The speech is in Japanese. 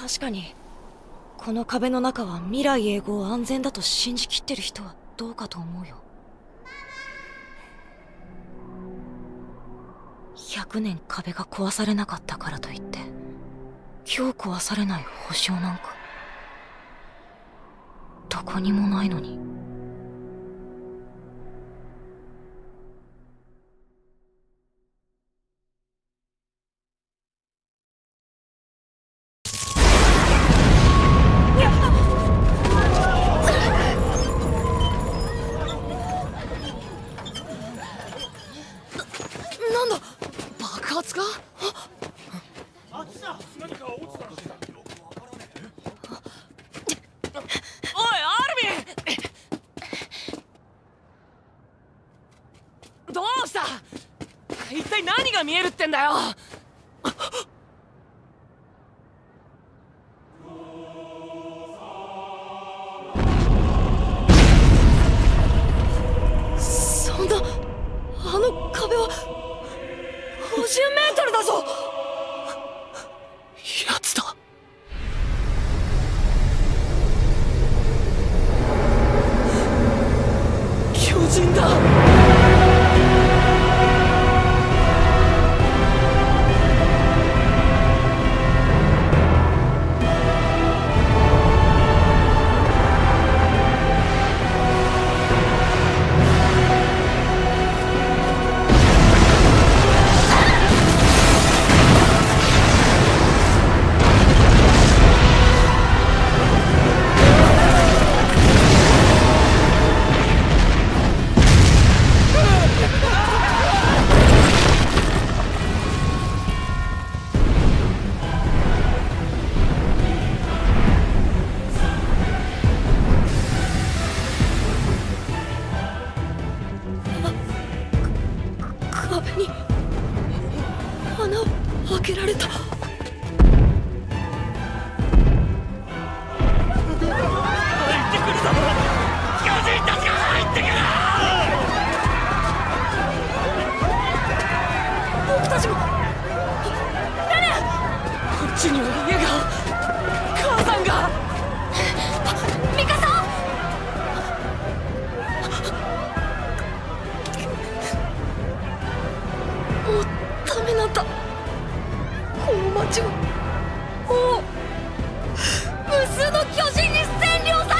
確かにこの壁の中は未来永劫安全だと信じきってる人はどうかと思うよ。100年壁が壊されなかったからといって今日壊されない保証なんかどこにもないのに。爆発か？おいアルミン！どうした？一体何が見えるってんだよ？そんなあの壁は50メートルだぞ。やつだ。巨人だに穴を開けられた。僕たちも。誰こっちにはった。この町は。もう。無数の巨人に占領され